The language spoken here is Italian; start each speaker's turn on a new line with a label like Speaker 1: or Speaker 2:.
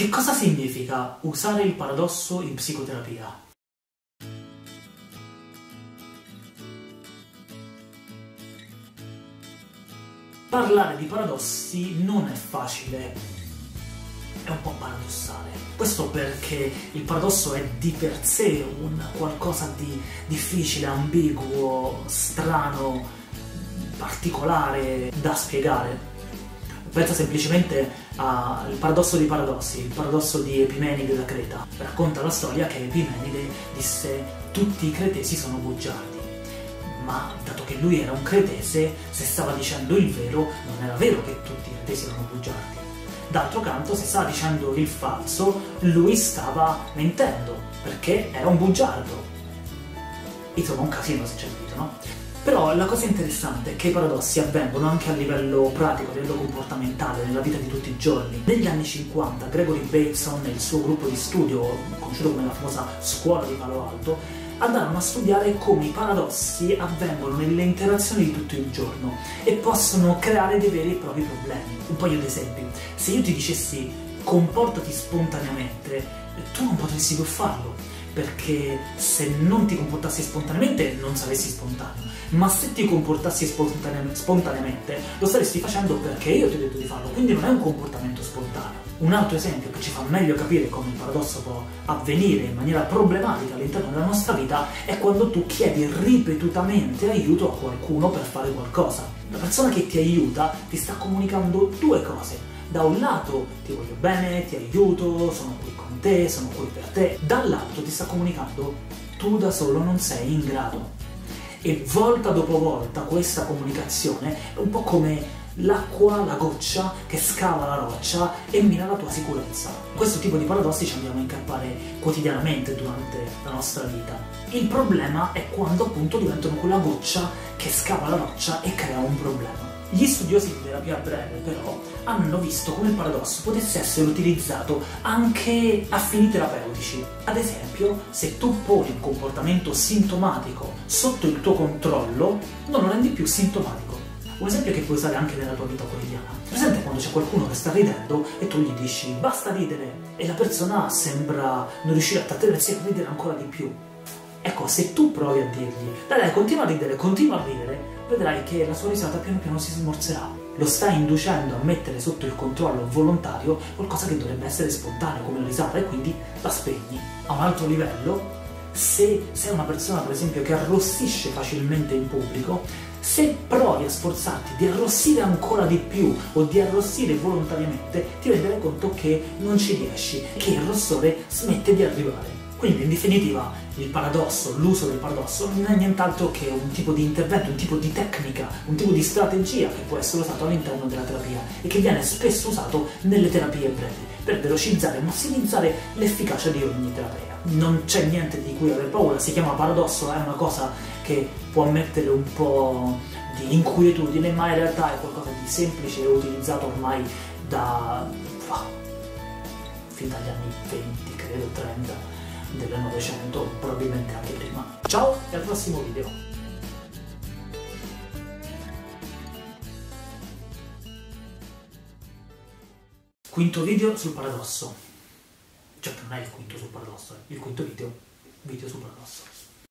Speaker 1: Che cosa significa usare il paradosso in psicoterapia? Parlare di paradossi non è facile, è un po' paradossale. Questo perché il paradosso è di per sé un qualcosa di difficile, ambiguo, strano, particolare da spiegare. Pensa semplicemente al paradosso dei paradossi, il paradosso di Epimenide da Creta. Racconta la storia che Epimenide disse tutti i cretesi sono bugiardi. Ma dato che lui era un cretese, se stava dicendo il vero, non era vero che tutti i cretesi erano bugiardi. D'altro canto, se stava dicendo il falso, lui stava mentendo, perché era un bugiardo. Insomma, un casino se c'è capito, no? Però la cosa interessante è che i paradossi avvengono anche a livello pratico, a livello comportamentale, nella vita di tutti i giorni. Negli anni 50 Gregory Bateson e il suo gruppo di studio, conosciuto come la famosa scuola di Palo Alto, andarono a studiare come i paradossi avvengono nelle interazioni di tutto il giorno e possono creare dei veri e propri problemi. Un paio di esempi. Se io ti dicessi comportati spontaneamente, tu non potresti più farlo perché se non ti comportassi spontaneamente non saresti spontaneo, ma se ti comportassi spontane spontaneamente lo staresti facendo perché io ti ho detto di farlo, quindi non è un comportamento spontaneo. Un altro esempio che ci fa meglio capire come il paradosso può avvenire in maniera problematica all'interno della nostra vita è quando tu chiedi ripetutamente aiuto a qualcuno per fare qualcosa. La persona che ti aiuta ti sta comunicando due cose da un lato ti voglio bene, ti aiuto, sono qui con te, sono qui per te, dall'altro ti sta comunicando tu da solo non sei in grado. E volta dopo volta questa comunicazione è un po' come l'acqua, la goccia che scava la roccia e mina la tua sicurezza. Questo tipo di paradossi ci andiamo a incappare quotidianamente durante la nostra vita. Il problema è quando appunto diventano quella goccia che scava la roccia e crea un problema. Gli studiosi di terapia breve, però, hanno visto come il paradosso potesse essere utilizzato anche a fini terapeutici. Ad esempio, se tu poni un comportamento sintomatico sotto il tuo controllo, non lo rendi più sintomatico. Un esempio che puoi usare anche nella tua vita quotidiana. Presente quando c'è qualcuno che sta ridendo e tu gli dici basta ridere e la persona sembra non riuscire a trattenersi e ridere ancora di più. Ecco, se tu provi a dirgli dai dai continua a ridere, continua a ridere, vedrai che la sua risata piano piano si smorzerà. Lo stai inducendo a mettere sotto il controllo volontario qualcosa che dovrebbe essere spontaneo come la risata e quindi la spegni. A un altro livello, se sei una persona per esempio che arrossisce facilmente in pubblico, se provi a sforzarti di arrossire ancora di più o di arrossire volontariamente, ti renderai conto che non ci riesci, che il rossore smette di arrivare. Quindi in definitiva il paradosso, l'uso del paradosso non è nient'altro che un tipo di intervento, un tipo di tecnica, un tipo di strategia che può essere usato all'interno della terapia e che viene spesso usato nelle terapie brevi per velocizzare e massimizzare l'efficacia di ogni terapia. Non c'è niente di cui avere paura, si chiama paradosso, è una cosa che può mettere un po' di inquietudine, ma in realtà è qualcosa di semplice e utilizzato ormai da... fin dagli anni 20, credo 30 del Novecento, probabilmente anche prima. Ciao e al prossimo video! Quinto video sul paradosso. Certo non è il quinto sul paradosso, è il quinto video, video sul paradosso.